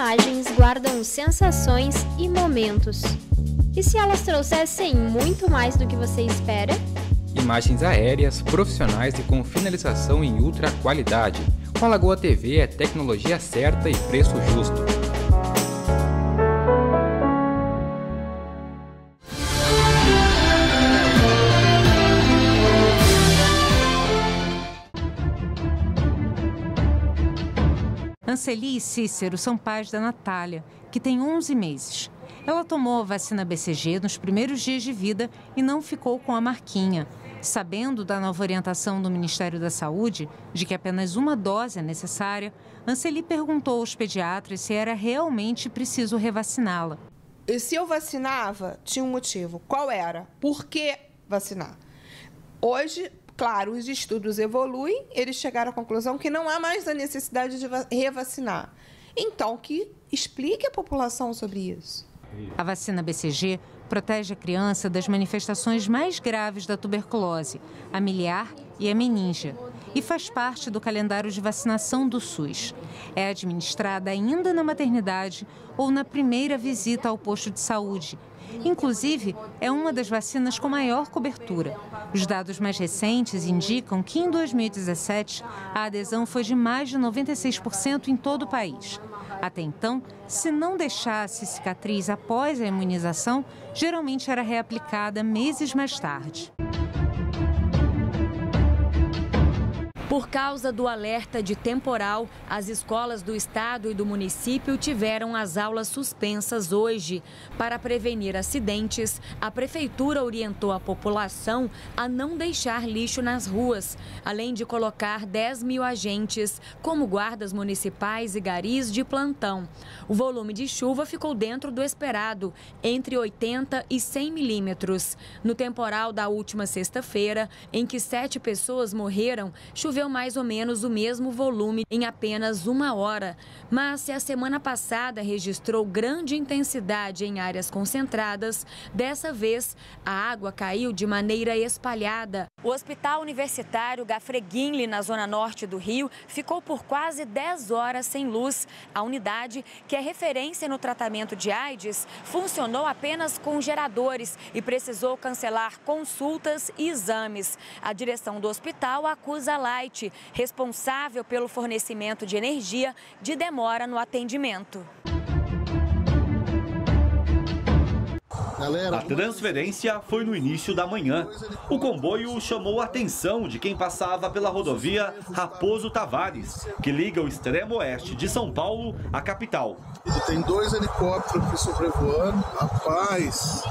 imagens guardam sensações e momentos. E se elas trouxessem muito mais do que você espera? Imagens aéreas, profissionais e com finalização em ultra qualidade. Com a Lagoa TV é tecnologia certa e preço justo. Anceli e Cícero são pais da Natália, que tem 11 meses. Ela tomou a vacina BCG nos primeiros dias de vida e não ficou com a marquinha. Sabendo da nova orientação do Ministério da Saúde, de que apenas uma dose é necessária, Anceli perguntou aos pediatras se era realmente preciso revaciná-la. Se eu vacinava, tinha um motivo. Qual era? Por que vacinar? Hoje, Claro, os estudos evoluem, eles chegaram à conclusão que não há mais a necessidade de revacinar. Então, que explique a população sobre isso. A vacina BCG protege a criança das manifestações mais graves da tuberculose, a miliar e a meningia, e faz parte do calendário de vacinação do SUS. É administrada ainda na maternidade ou na primeira visita ao posto de saúde Inclusive, é uma das vacinas com maior cobertura. Os dados mais recentes indicam que em 2017 a adesão foi de mais de 96% em todo o país. Até então, se não deixasse cicatriz após a imunização, geralmente era reaplicada meses mais tarde. Por causa do alerta de temporal, as escolas do estado e do município tiveram as aulas suspensas hoje. Para prevenir acidentes, a prefeitura orientou a população a não deixar lixo nas ruas, além de colocar 10 mil agentes, como guardas municipais e garis de plantão. O volume de chuva ficou dentro do esperado, entre 80 e 100 milímetros. No temporal da última sexta-feira, em que sete pessoas morreram, choveu choveu mais ou menos o mesmo volume em apenas uma hora. Mas se a semana passada registrou grande intensidade em áreas concentradas, dessa vez a água caiu de maneira espalhada. O Hospital Universitário Gafreguinle, na zona norte do Rio, ficou por quase 10 horas sem luz. A unidade, que é referência no tratamento de AIDS, funcionou apenas com geradores e precisou cancelar consultas e exames. A direção do hospital acusa a Light responsável pelo fornecimento de energia, de demora no atendimento. A transferência foi no início da manhã. O comboio chamou a atenção de quem passava pela rodovia Raposo Tavares, que liga o extremo oeste de São Paulo à capital. Tem dois helicópteros aqui sobrevoando. Rapaz!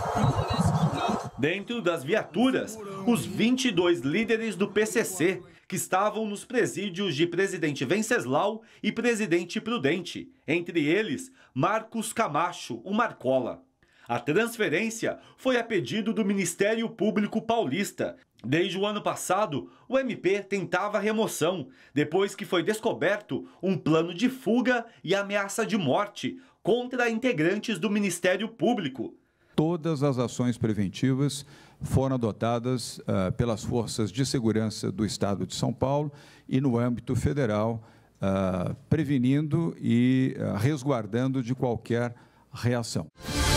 Dentro das viaturas, os 22 líderes do PCC que estavam nos presídios de Presidente Venceslau e Presidente Prudente, entre eles Marcos Camacho, o Marcola. A transferência foi a pedido do Ministério Público Paulista. Desde o ano passado, o MP tentava remoção, depois que foi descoberto um plano de fuga e ameaça de morte contra integrantes do Ministério Público. Todas as ações preventivas foram adotadas uh, pelas forças de segurança do Estado de São Paulo e no âmbito federal, uh, prevenindo e uh, resguardando de qualquer reação.